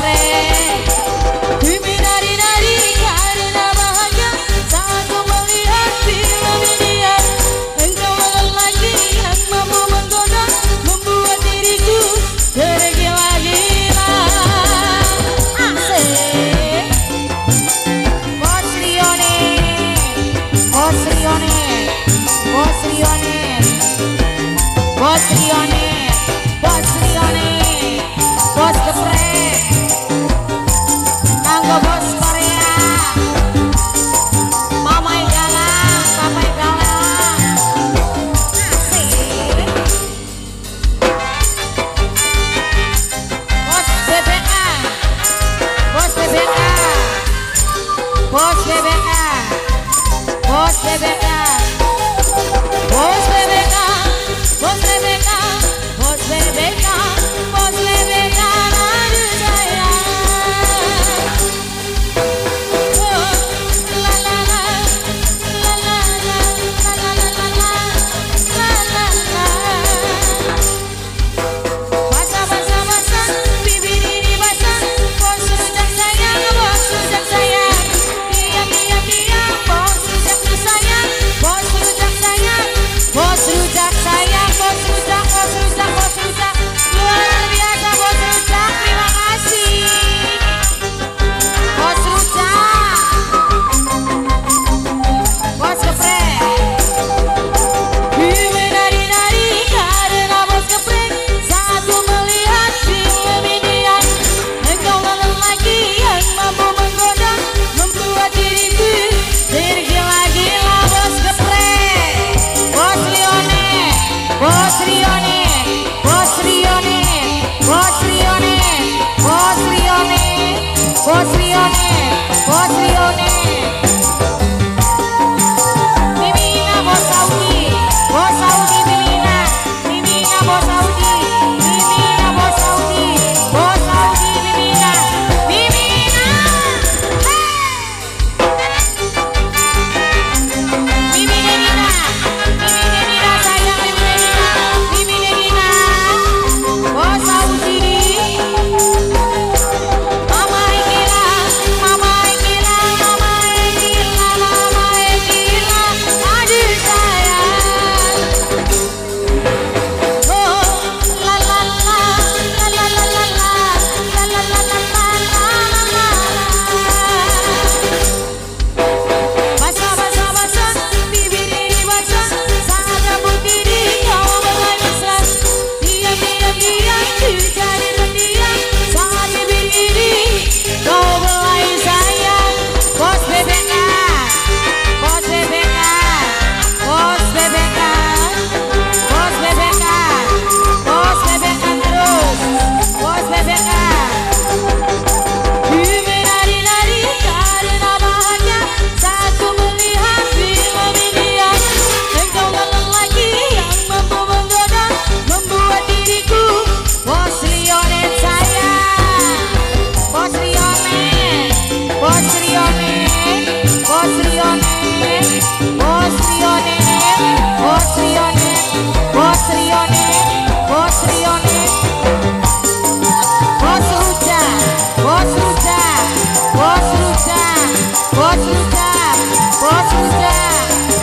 pé Bebe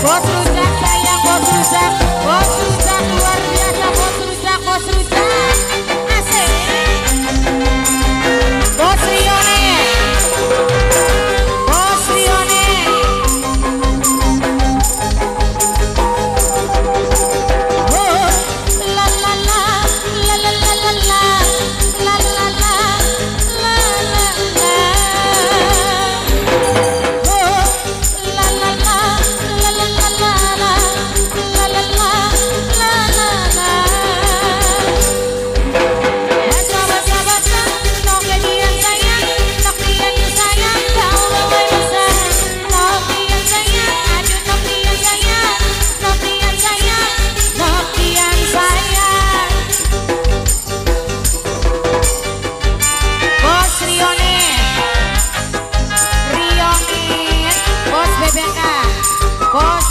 Fuck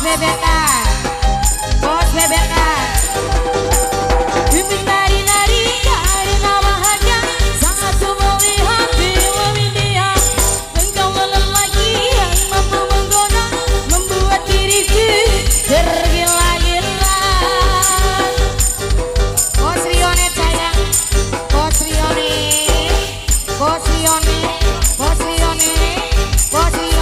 BBK Bos BBK Bimbing Sangat semua Membuat diriku Bos Rionet Bos Rionet